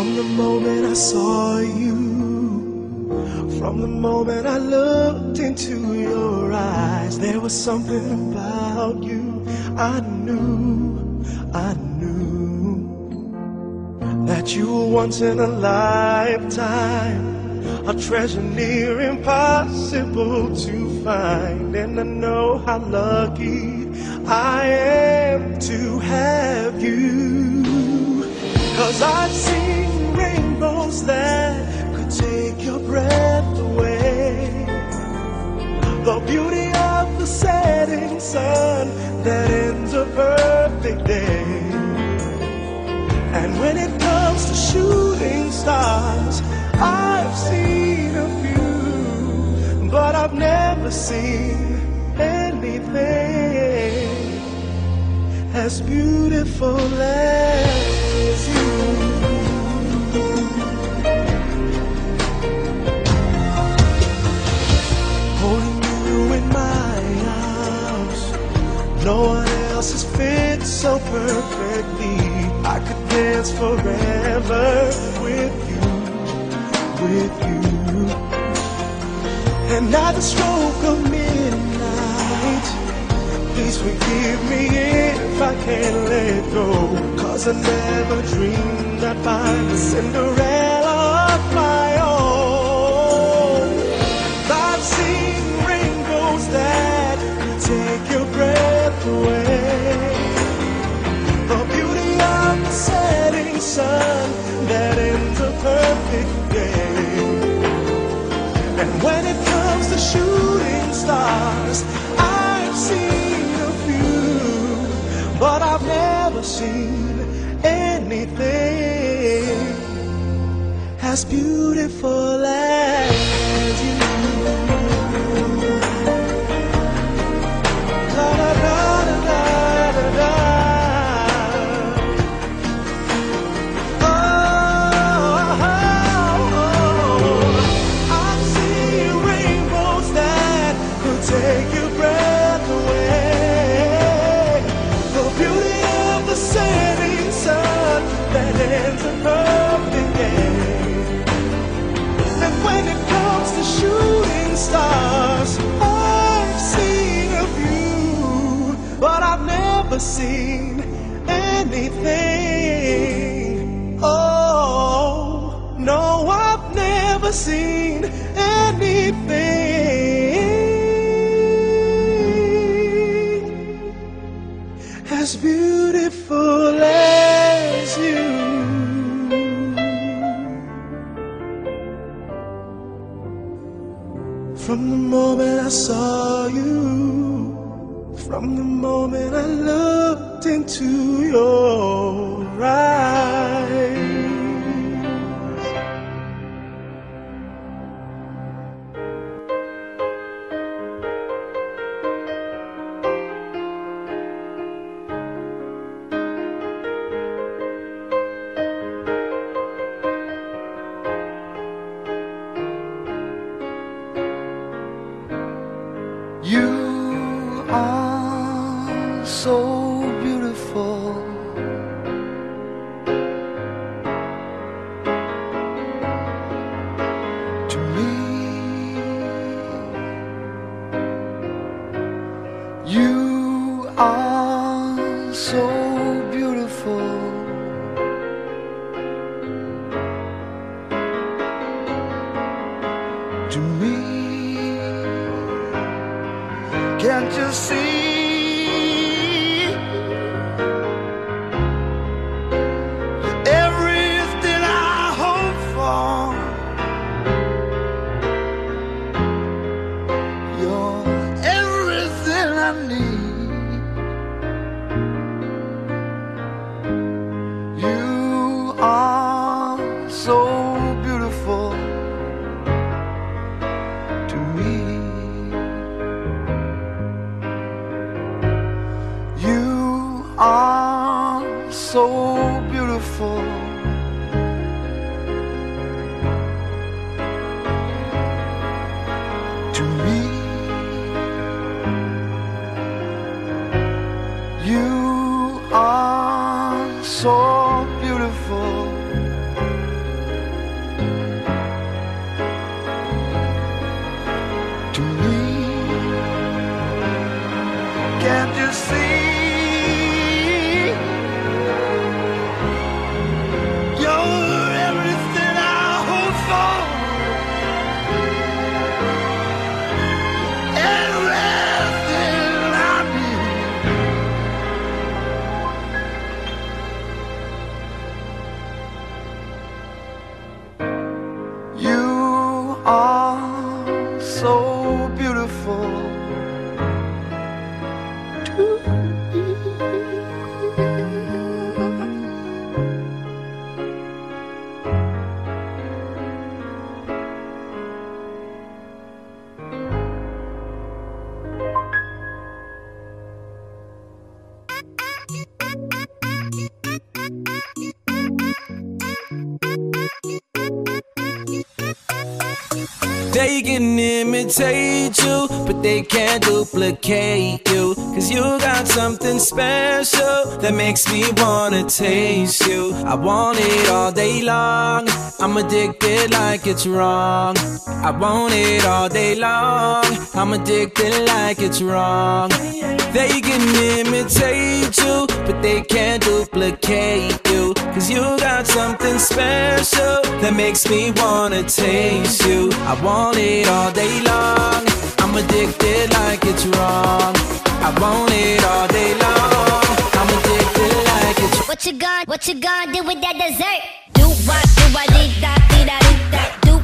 From the moment I saw you, from the moment I looked into your eyes, there was something about you I knew, I knew that you were once in a lifetime. A treasure near impossible to find, and I know how lucky I am to have you. Cause I've seen rainbows that could take your breath away. The beauty of the setting sun that ends a perfect day. And when it comes to shooting stars, I've seen a few, but I've never seen anything as beautiful as no one else has fit so perfectly. I could dance forever with you, with you. And at the stroke of midnight, please forgive me if I can't let go. Cause I never dreamed I'd find a Cinderella seen anything as beautiful as seen anything. Oh, no, I've never seen anything as beautiful as you. From the moment I saw you, from the moment I looked into your eyes. So beautiful. To me, can't you see? Everything I hope for. You're everything I need. To. They can imitate you, but they can't duplicate you. Cause you got something special that makes me wanna taste you. I want it all day long. I'm addicted like it's wrong. I want it all day long. I'm addicted like it's wrong. They can imitate you, but they can't duplicate you. Cause you got something special that makes me wanna taste you. I want it all day long. I'm addicted like it's wrong. I want it all day long. I'm addicted like it's What you gonna, what you gonna do with that dessert? Do what, do what, dee da, dee da, dee da. Do